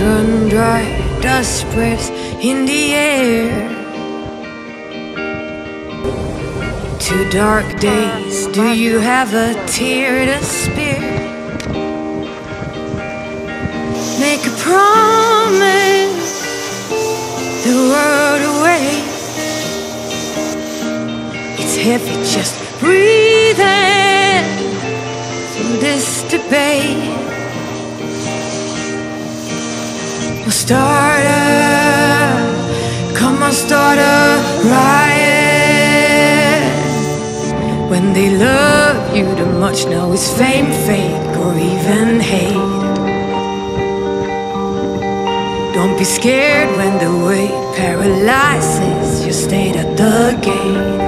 run dry, dust spreads in the air. Two dark days, do you have a tear to spare? Make a promise, the world away. It's heavy just breathing start come on, start a riot. When they love you too much, now it's fame, fake, or even hate. Don't be scared when the weight paralyzes your state at the gate.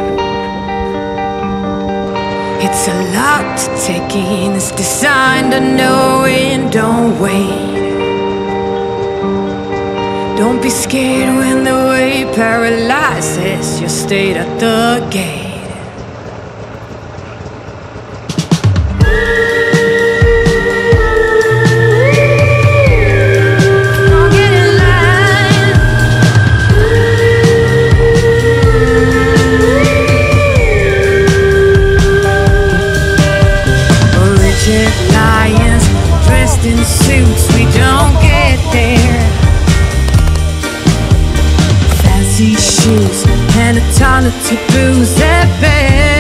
It's a lot to take in, it's designed to know it, don't wait. Don't be scared when the weight paralyzes your state at the gate. Lions dressed in an eternity blues at best